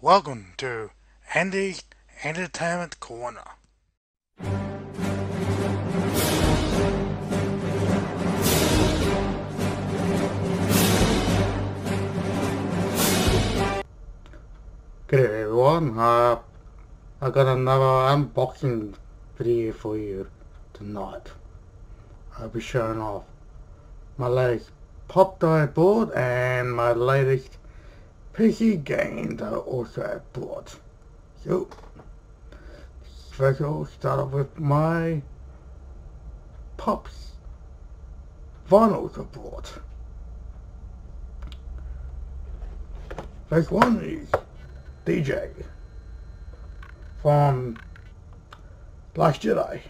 Welcome to Andy's Entertainment Corner. Good everyone, uh, I got another unboxing video for you tonight. I'll be showing off my latest pop diet board and my latest PC games I also bought. So, special start off with my Pops vinyls I bought. First one is DJ from Last Jedi.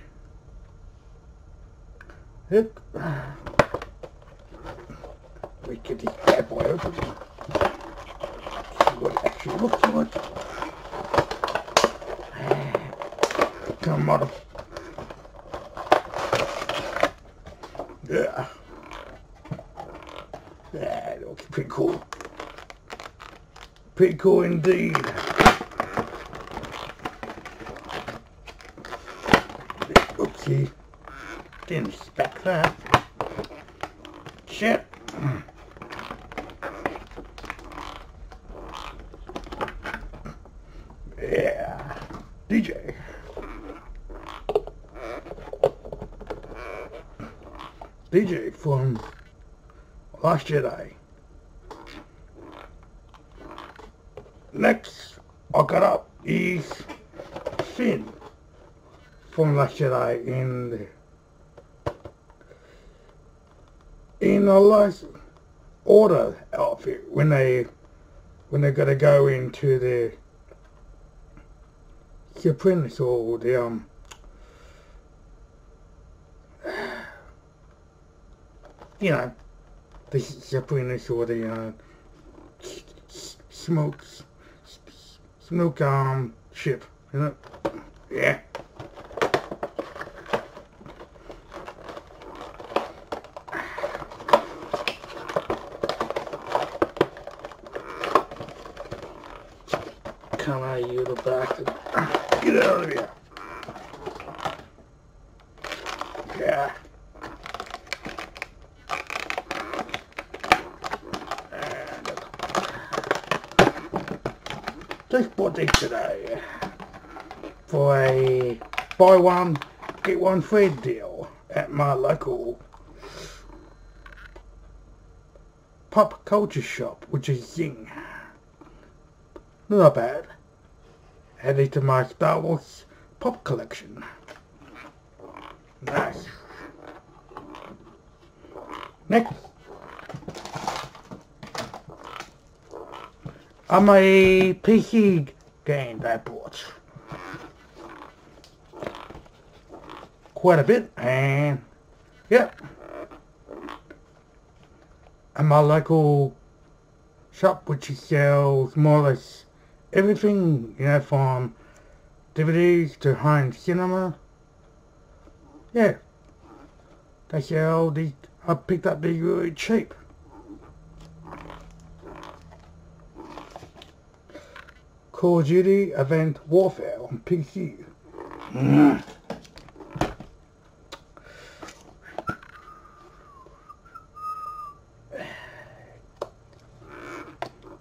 It, we get this bad boy open. Like. Come on. Yeah. Yeah, looks pretty cool. Pretty cool indeed. Oopsie. Didn't expect that. Shit. Yeah. DJ. DJ from Last Jedi. Next, I got up is Finn from Last Jedi in the, in a last order outfit when they when they gotta go into the the apprentice or the um you know the, the apprentice or the uh, smokes smoke um ship you know? Yeah come out you little bastard get out of here yeah just bought these today for a buy one get one free deal at my local pop culture shop which is Zing. Not bad. Added to my Star Wars pop collection. Nice. Next. I'm a PC game that I bought. Quite a bit and yeah And my local shop which sells more or less everything, you know, from DVDs to home cinema. Yeah. They sell these, I picked up these really cheap. Call of Duty Event Warfare on PC. Mm.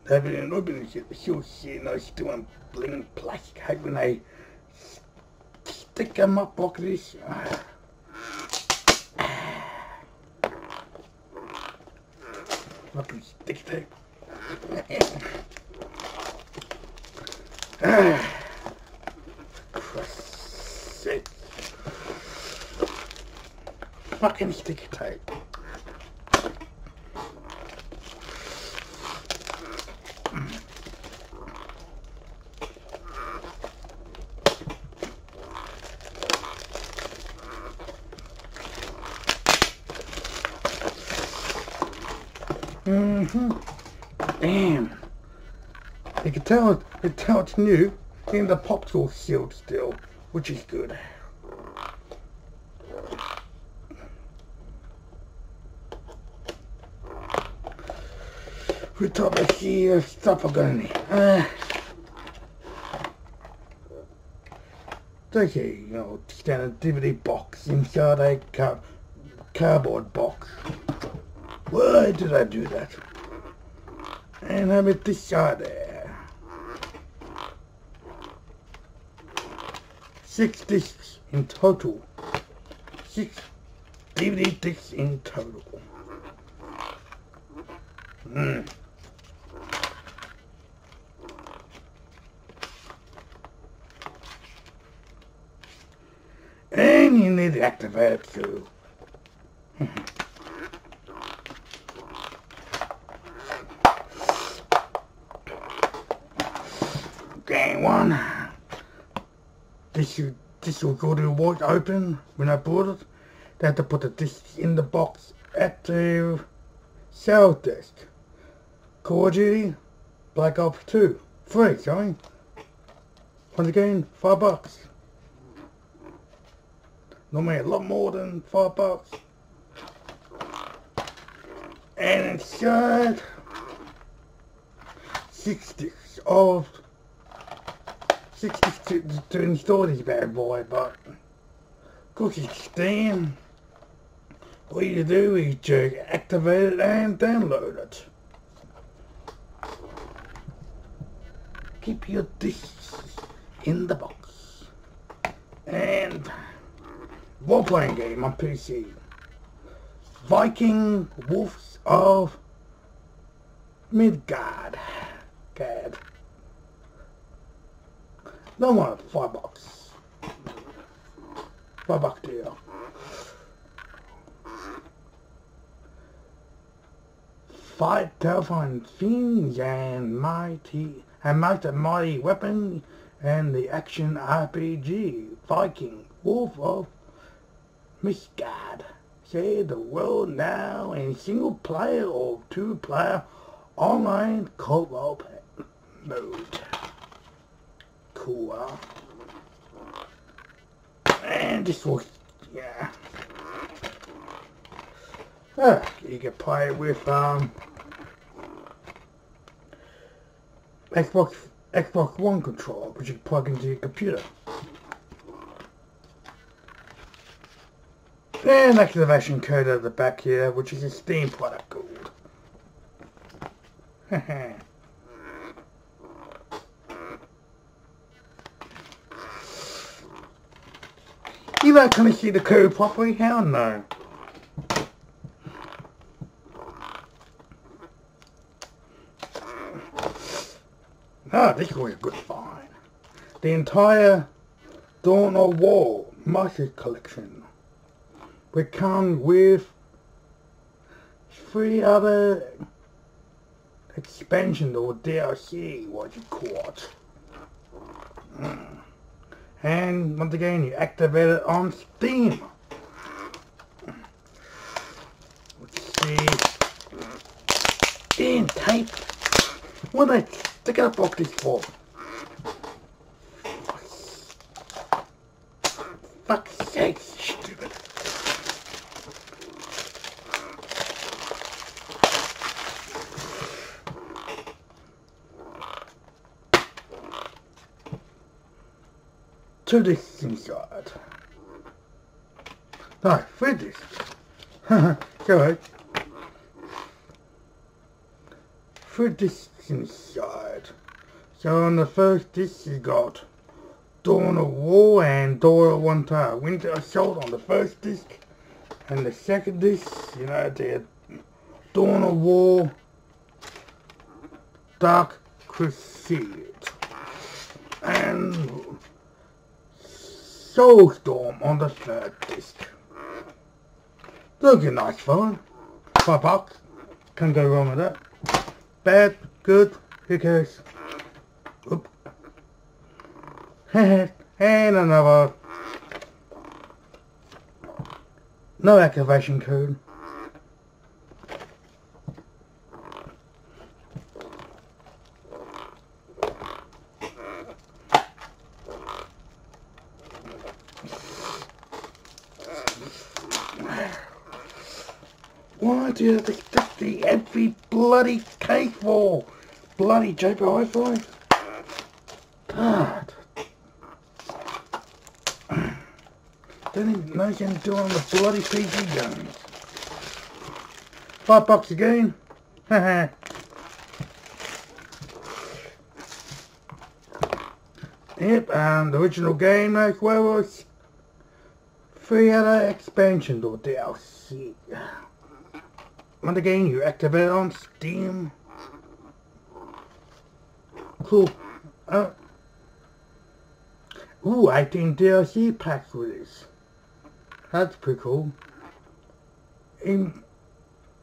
Everything open shit, so shit, no doing bling plastic how when I stick them my pockets. Fucking stick tape. Christ's sake. Fucking sticky tape. Mm-hmm. Damn. You can tell, you can tell it's new, and the popsicle sealed still, which is good. We top of here, stuff I'm gonna. Uh, take a you know, standard DVD box inside a car cardboard box. Why did I do that? And it this side there. Six discs in total. Six DVD discs in total. Mm. And you need to activate too. Okay, one. This you this will go to wide open when I bought it. They had to put the disc in the box at the sales desk. Call of Duty, Black Ops 2, free, sorry. Once again, five bucks. Normally a lot more than five bucks. And inside, six discs of 60 to, to install this bad boy, but cookie stand. All you do is just activate it and download it. Keep your discs in the box. And role playing game on PC. Viking Wolves of Midgard. Gad. No more five bucks. Five buck deal. Fight terrifying fiends and mighty and might and mighty weapon and the action RPG Viking Wolf of Midgard. Save the world now in single player or two player online co-op mode cool. Uh, and this will, yeah. Uh, you can play with um, Xbox Xbox One controller, which you can plug into your computer. And activation code at the back here, which is a Steam product code. Kind of see the code properly? Hell no. Ah, this was a good find. The entire Dawn of War Master Collection. We come with three other expansion or DLC, what you call it. Mm. And once again, you activate it on Steam. Let's see. In tape. What did I stick box this for? Fuck's sake, Two discs inside. No, three discs. Go ahead. Three discs inside. So on the first disc you got Dawn of War and Dawn of One Tower. Winter Assault on the first disc. And the second disc, you know, the Dawn of War Dark Crusade. And Soulstorm on the third disc. Looking nice fun. Five bucks. Can't go wrong with that. Bad, good, who cares? Oop. and another. No activation code. You have to stick the every bloody cake for? Bloody JB Hi-Fi? God. Don't even know to do on the bloody PC games. Five bucks again. Haha. yep, and the original game eh, as well as three other expansions or DLC. Once again, you activate on Steam. Cool. Uh, ooh, 18 DLC packs with this. That's pretty cool. In,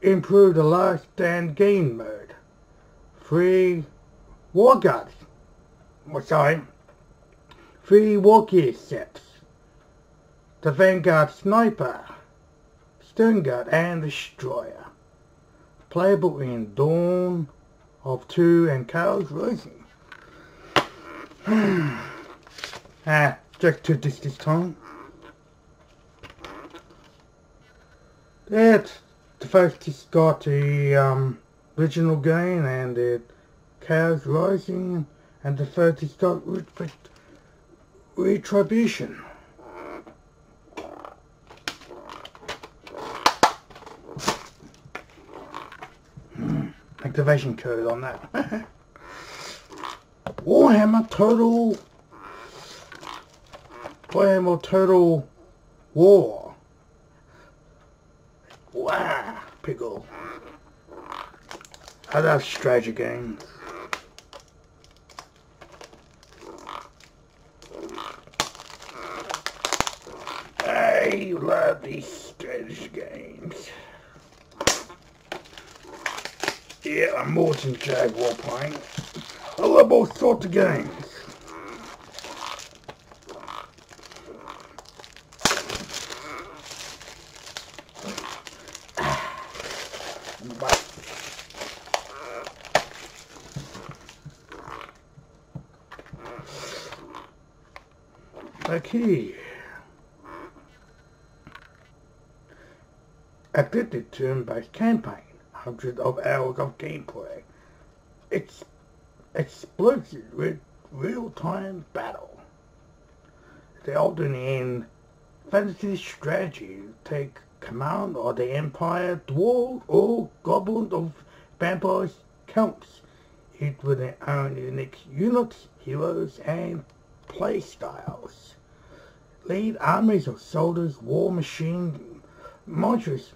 improve the last stand game mode. Free war guards. Oh, sorry. Free war gear sets. The Vanguard Sniper. Sternguard and Destroyer. Playable in Dawn of 2 and Chaos Rising. ah, just to this this time. It the first has got the um, original game and the Chaos Rising and the third has got Retribution. Hmm, activation code on that. Warhammer Total Warhammer Total War. Wow, pickle. I love strategy games. I love these strategy games. Yeah, I'm more than Jaguar playing. I love both sorts of games. Okay. Addicted turn-based campaign. Hundreds of hours of gameplay. It's explosive with real-time battle. The often in fantasy strategy take command of the empire, dwarves, or goblins of vampires counts. It with their own unique units, heroes, and playstyles. Lead armies of soldiers, war machines, monsters,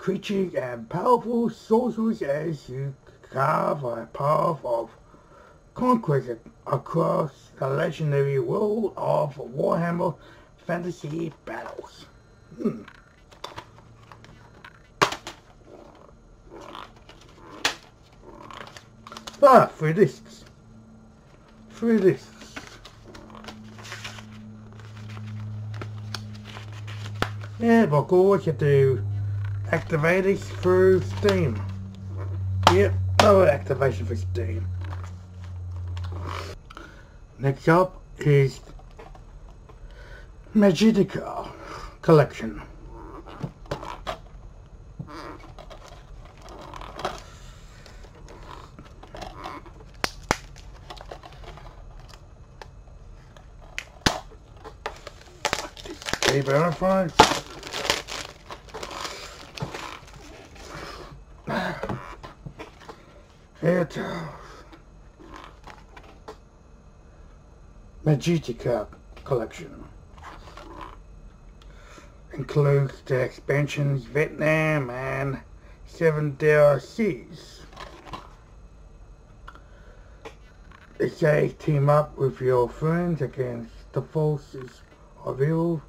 creatures, and powerful sorcerers as you carve a path of conquest across the legendary world of Warhammer Fantasy Battles. Hmm. Ah, three discs. Three discs. Yeah, but all what you activate it through Steam. Yep. Power activation for Steam. Next up is Magicka collection. Keep it It Magicka collection includes the expansions Vietnam and seven DLCs. It says team up with your friends against the forces of evil.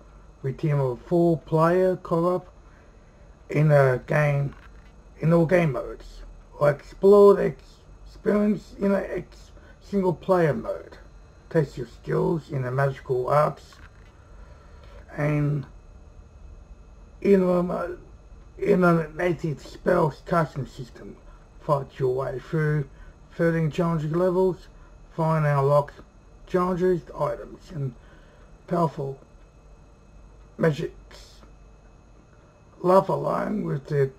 We team up four player co-op in a game in all game modes or explore the experience in a single player mode. Test your skills in the magical arts and in a, in a native casting system. Fight your way through 13 challenging levels, find and unlock challenges, items and powerful magics. Love along with the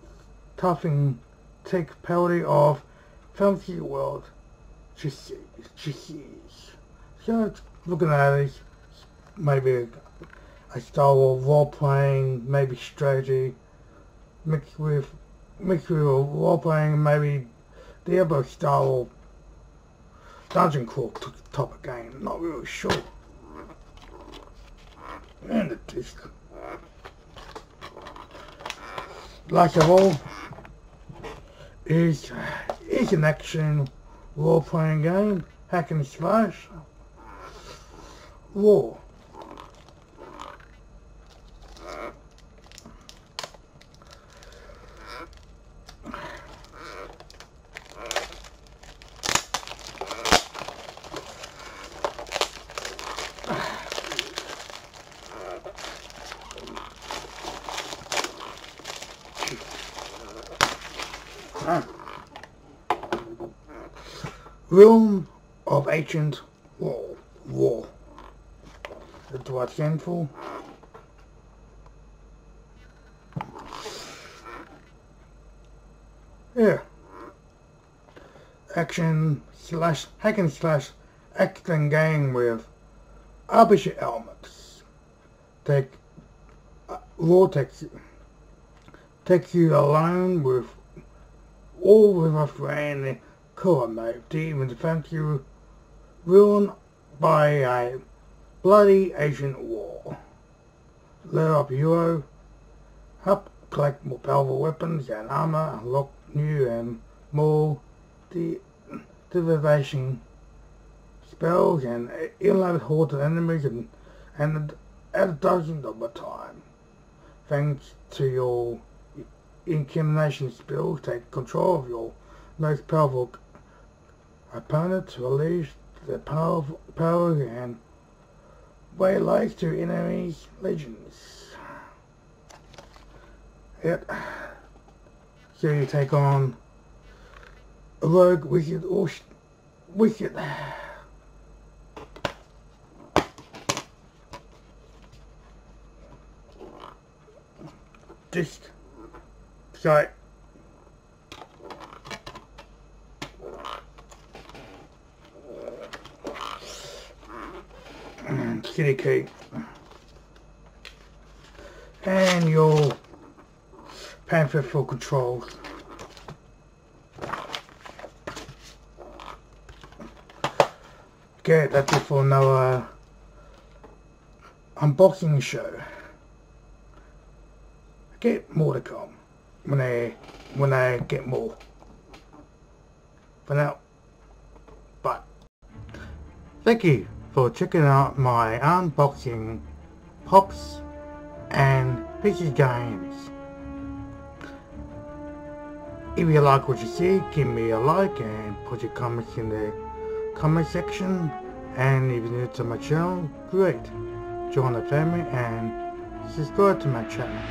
toughing take parody of Fantasy World GCs. So looking at it, maybe a style of role playing, maybe strategy, mixed with mixed with role playing, maybe the other style dungeon crawl type of game. Not really sure. And the disc. Last of all, is is an action role playing game, hack and slash, war. Realm of Ancient War. War. That's what I stand for. Yeah. Action slash hack and slash action game with RPG elements. Take uh, raw takes take you alone with all with a friend co-op demons found you ruined by a bloody ancient war. Level up hero, help collect more powerful weapons and armor, unlock new and more de devastation spells and inland hordes of enemies and, and at dozen of a time. Thanks to your incrimination spells, take control of your most powerful opponent to release the power, power and way life to enemies' legends. Yep. So you take on a rogue, wicked, or wicked. Just so kitty cake and your pamphlet for controls. That's it for another unboxing show. Get more to come when I when I get more. For now, bye. Thank you for checking out my unboxing pops and PC games. If you like what you see, give me a like and put your comments in the comment section. And if you're new to my channel, great. Join the family and subscribe to my channel.